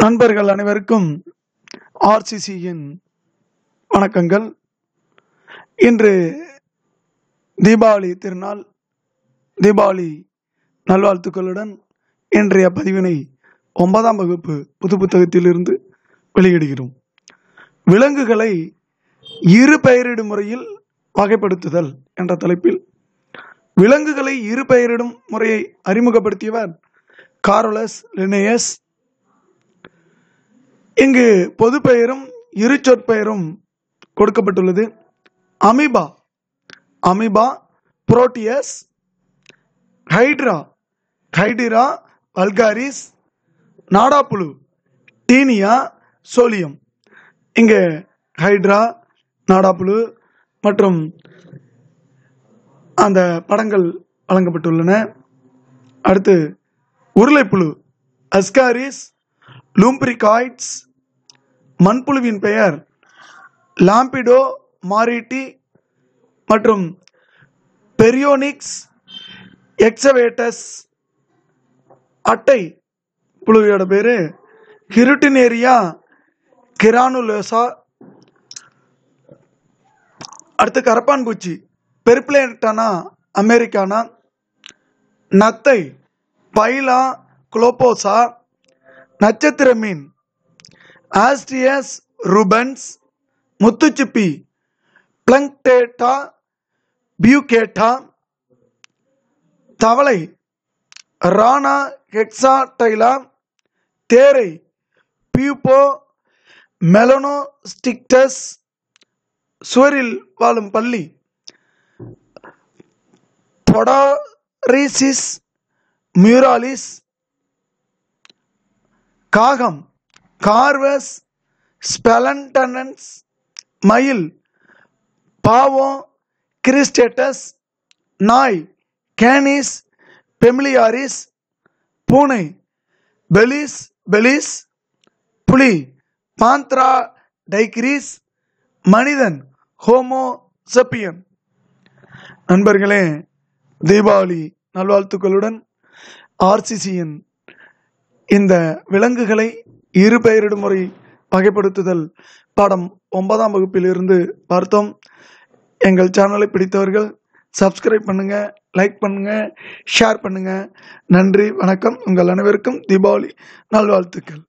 நண்பர்கள் அனைவருக்கும் ஆர்சிசியின் வணக்கங்கள். இன்று தீபாவளி திருநாள். தீபாவளி நல்வாழ்த்துக்களுடன் இன்றைய பதிவினை ஒன்பதாம் வகுப்பு புது புத்தகத்திலிருந்து வெளியிடுகிறோம். விலங்குகளை இரு பெயரிடும் முறையில் வகைப்படுத்துதல் என்ற தலைப்பில். விலங்குகளை இரு பெயரிடும் முறையை அறிமுகப்படுத்தியவர் காரோலஸ் லினேயஸ் இங்கு பொது பெயரும் இரு சொற்பெயரும் கொடுக்கப்பட்டுள்ளது. Amoeba. Amoeba proteus hydra hydra vulgaris நாடாப்புழு taenia solium. இங்கே ஹைட்ரா நாடாப்புழு மற்றும் அந்த படங்கள் வழங்கப்பட்டுள்ளன. அடுத்து உருளைப்புழு அஸ்காரிஸ் லூம்பிரிகாய்ட்ஸ் மண்புழுவின் பெயர் லாம்பிடோ மாரிட்டி மற்றும் பெரியோனிக்ஸ் எக்ஸவேட்டஸ் அட்டை. புழுவியோட பேர் கிருட்டினேரியா கிரானுலோசா. அடுத்து கரப்பான் பூச்சி அமெரிக்கானா. நத்தை பைலா குளோபோசா நட்சத்திர மீன் ஆஸ்ட்ரியஸ் ரூபன்ஸ் முத்துச்சிப்பி பிளங்டேட்டா பியூகேட்டா தவளை ராணா ஹெக்ஸாடைலா தேரை பியூப்போ மெலனோஸ்டிக்டஸ் சுவரில் வாழும் பள்ளி பொடாரிசிஸ் மியூராலிஸ் காகம் கார்வஸ் ஸ்பெலண்டனன்ஸ் மயில் பாவோ கிரிஸ்டேட்டஸ் நாய் கேனிஸ் பெமிலியாரிஸ் பூனை பெலிஸ் பெலிஸ் புலி பாந்த்ரா டைக்ரீஸ் மனிதன் ஹோமோ செப்பியன். நண்பர்களே தீபாவளி நல்வாழ்த்துக்களுடன் ஆர்சிசியின் இந்த விலங்குகளை இரு பெயரிடும் முறை வகைப்படுத்துதல் பாடம் ஒன்பதாம் வகுப்பிலிருந்து பார்த்தோம். எங்கள் சேனலை பிடித்தவர்கள் சப்ஸ்கிரைப் பண்ணுங்க லைக் பண்ணுங்க ஷேர் பண்ணுங்க. நன்றி வணக்கம். உங்கள் அனைவருக்கும் தீபாவளி நல்வாழ்த்துக்கள்.